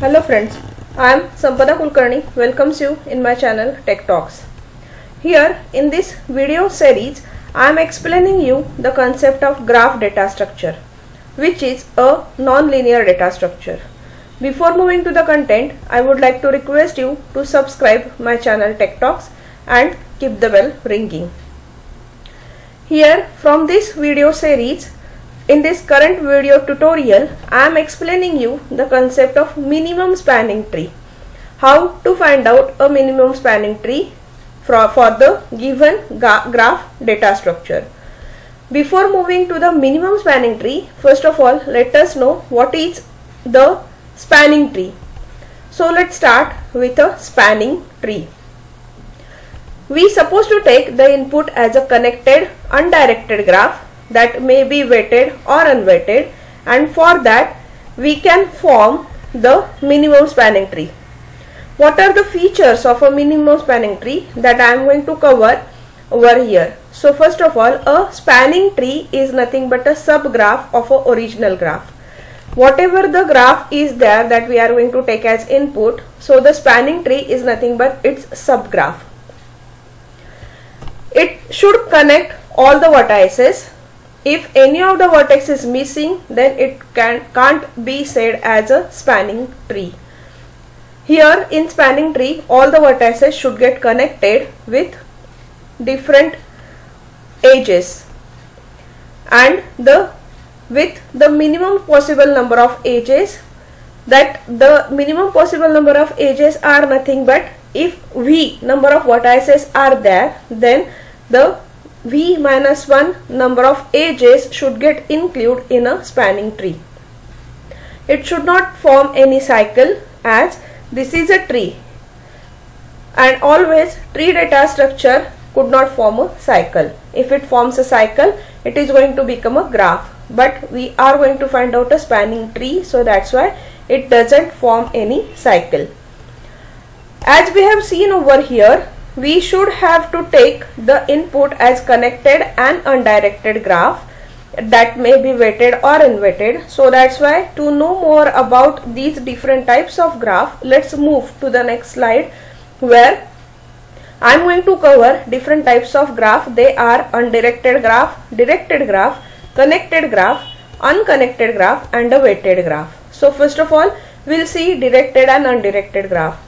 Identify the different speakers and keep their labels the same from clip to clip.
Speaker 1: Hello friends, I am Sampada Kulkarni welcomes you in my channel Tech Talks. Here in this video series I am explaining you the concept of graph data structure which is a non-linear data structure. Before moving to the content I would like to request you to subscribe my channel Tech Talks and keep the bell ringing. Here from this video series in this current video tutorial, I am explaining you the concept of minimum spanning tree. How to find out a minimum spanning tree for, for the given graph data structure. Before moving to the minimum spanning tree, first of all, let us know what is the spanning tree. So let's start with a spanning tree. We supposed to take the input as a connected undirected graph that may be weighted or unweighted and for that we can form the minimum spanning tree. What are the features of a minimum spanning tree that I am going to cover over here. So first of all a spanning tree is nothing but a subgraph of a original graph. Whatever the graph is there that we are going to take as input so the spanning tree is nothing but its subgraph. It should connect all the vertices if any of the vertex is missing then it can, can't be said as a spanning tree. Here in spanning tree all the vertices should get connected with different edges and the with the minimum possible number of edges that the minimum possible number of edges are nothing but if v number of vertices are there then the v minus 1 number of edges should get included in a spanning tree. It should not form any cycle as this is a tree and always tree data structure could not form a cycle. If it forms a cycle it is going to become a graph but we are going to find out a spanning tree so that's why it doesn't form any cycle. As we have seen over here we should have to take the input as connected and undirected graph that may be weighted or unweighted so that's why to know more about these different types of graph let's move to the next slide where I'm going to cover different types of graph. They are undirected graph directed graph connected graph unconnected graph and a weighted graph. So first of all we'll see directed and undirected graph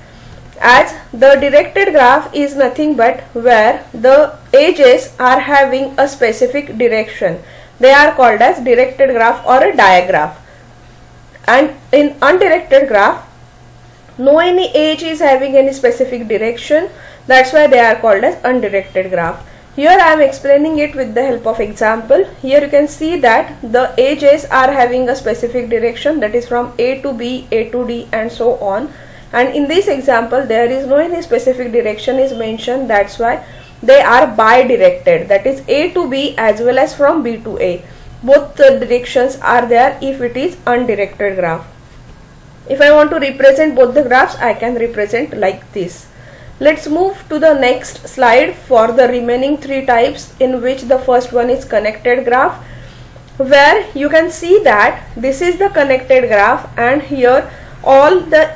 Speaker 1: as the directed graph is nothing but where the edges are having a specific direction. They are called as directed graph or a diagraph. And in undirected graph, no any edge is having any specific direction. That's why they are called as undirected graph. Here I am explaining it with the help of example. Here you can see that the edges are having a specific direction that is from A to B, A to D and so on and in this example there is no any specific direction is mentioned. That's why they are bi-directed. That is A to B as well as from B to A. Both the directions are there if it is undirected graph. If I want to represent both the graphs I can represent like this. Let's move to the next slide for the remaining three types in which the first one is connected graph where you can see that this is the connected graph and here all the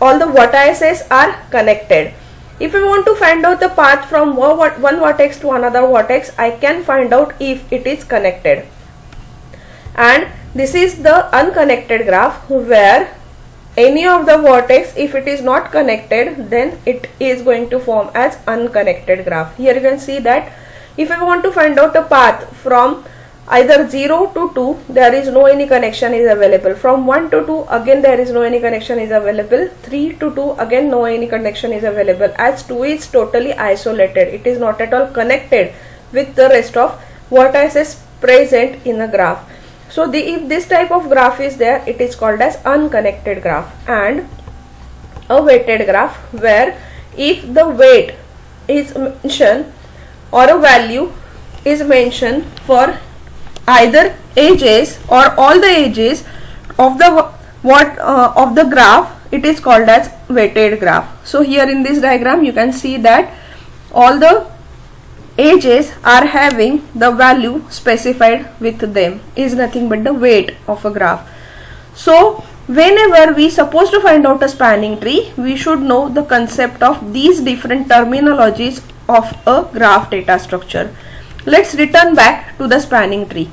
Speaker 1: all the vertices are connected. If I want to find out the path from one vertex to another vertex, I can find out if it is connected. And this is the unconnected graph where any of the vertex if it is not connected then it is going to form as unconnected graph. Here you can see that if I want to find out the path from either 0 to 2 there is no any connection is available. From 1 to 2 again there is no any connection is available. 3 to 2 again no any connection is available. As 2 is totally isolated it is not at all connected with the rest of vertices present in the graph. So the, if this type of graph is there it is called as unconnected graph and a weighted graph where if the weight is mentioned or a value is mentioned for either edges or all the edges of the what uh, of the graph it is called as weighted graph. So here in this diagram you can see that all the edges are having the value specified with them is nothing but the weight of a graph. So whenever we supposed to find out a spanning tree we should know the concept of these different terminologies of a graph data structure. Let's return back to the spanning tree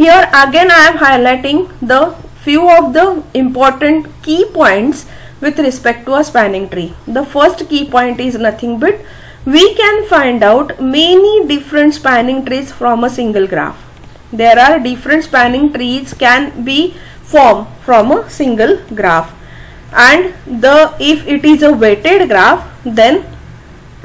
Speaker 1: here again I am highlighting the few of the important key points with respect to a spanning tree. The first key point is nothing but we can find out many different spanning trees from a single graph. There are different spanning trees can be formed from a single graph. And the if it is a weighted graph then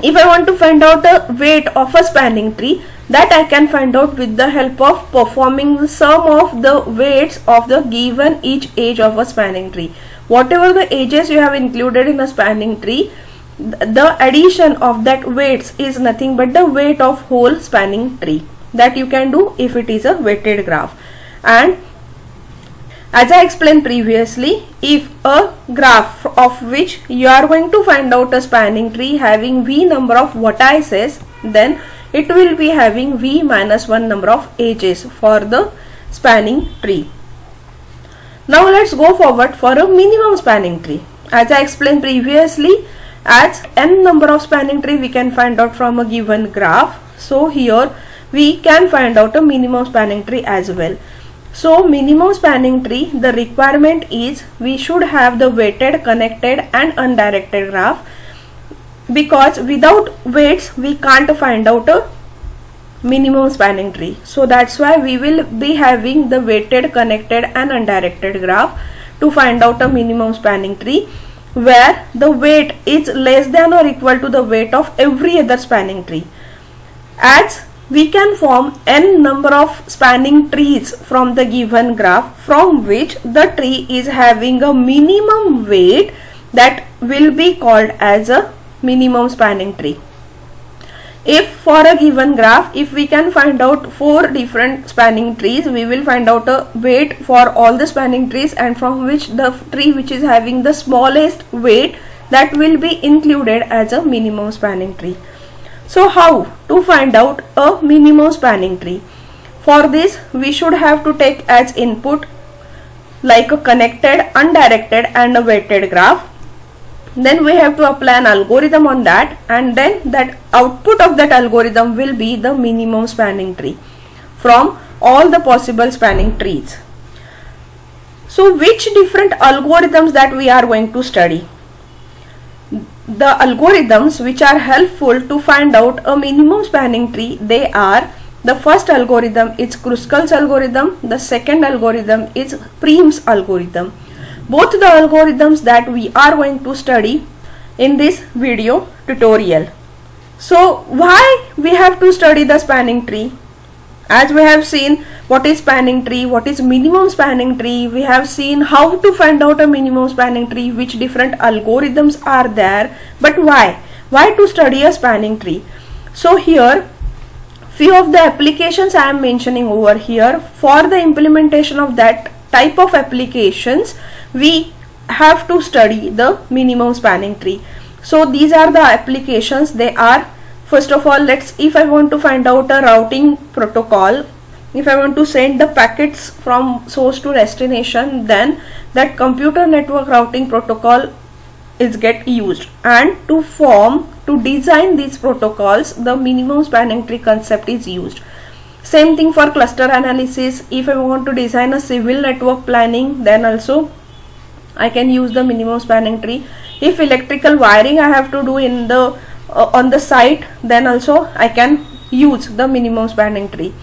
Speaker 1: if I want to find out the weight of a spanning tree that I can find out with the help of performing the sum of the weights of the given each edge of a spanning tree. Whatever the edges you have included in a spanning tree the addition of that weights is nothing but the weight of whole spanning tree. That you can do if it is a weighted graph. And as I explained previously if a graph of which you are going to find out a spanning tree having v number of vertices then it will be having v minus 1 number of edges for the spanning tree. Now let's go forward for a minimum spanning tree. As I explained previously as n number of spanning tree we can find out from a given graph. So here we can find out a minimum spanning tree as well. So minimum spanning tree the requirement is we should have the weighted connected and undirected graph because without weights we can't find out a minimum spanning tree. So that's why we will be having the weighted connected and undirected graph to find out a minimum spanning tree where the weight is less than or equal to the weight of every other spanning tree. As we can form n number of spanning trees from the given graph from which the tree is having a minimum weight that will be called as a minimum spanning tree. If for a given graph, if we can find out four different spanning trees, we will find out a weight for all the spanning trees and from which the tree which is having the smallest weight that will be included as a minimum spanning tree. So how to find out a minimum spanning tree? For this we should have to take as input like a connected, undirected and a weighted graph. Then we have to apply an algorithm on that and then that output of that algorithm will be the minimum spanning tree from all the possible spanning trees. So which different algorithms that we are going to study? The algorithms which are helpful to find out a minimum spanning tree they are the first algorithm is Kruskal's algorithm the second algorithm is Prim's algorithm. Both the algorithms that we are going to study in this video tutorial. So why we have to study the spanning tree as we have seen what is spanning tree what is minimum spanning tree we have seen how to find out a minimum spanning tree which different algorithms are there. But why? Why to study a spanning tree? So here few of the applications i am mentioning over here. For the implementation of that type of applications we have to study the minimum spanning tree. So these are the applications. They are first of all let's if I want to find out a routing protocol if I want to send the packets from source to destination then that computer network routing protocol is get used. And to form to design these protocols the minimum spanning tree concept is used. Same thing for cluster analysis. If I want to design a civil network planning then also I can use the minimum spanning tree if electrical wiring I have to do in the uh, on the site then also I can use the minimum spanning tree.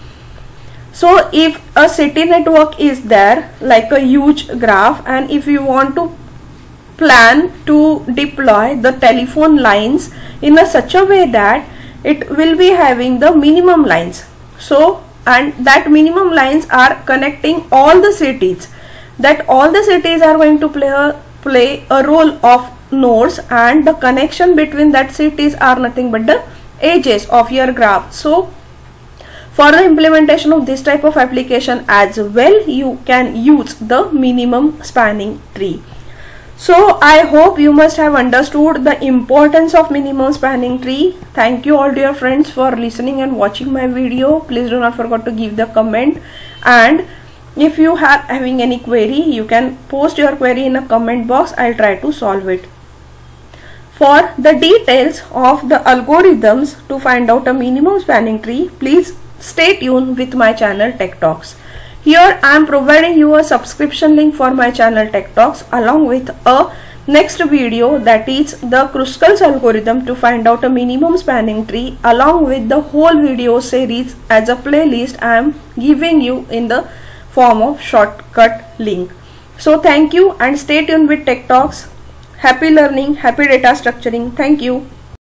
Speaker 1: So if a city network is there like a huge graph and if you want to plan to deploy the telephone lines in a such a way that it will be having the minimum lines. So and that minimum lines are connecting all the cities. That all the cities are going to play a play a role of nodes and the connection between that cities are nothing but the edges of your graph. So for the implementation of this type of application as well you can use the minimum spanning tree. So i hope you must have understood the importance of minimum spanning tree. Thank you all dear friends for listening and watching my video. Please do not forget to give the comment. And if you are having any query you can post your query in a comment box. I'll try to solve it for the details of the algorithms to find out a minimum spanning tree please stay tuned with my channel tech talks here i am providing you a subscription link for my channel tech talks along with a next video that is the Kruskal's algorithm to find out a minimum spanning tree along with the whole video series as a playlist I am giving you in the form of shortcut link. So thank you and stay tuned with Tech Talks. Happy learning, happy data structuring. Thank you.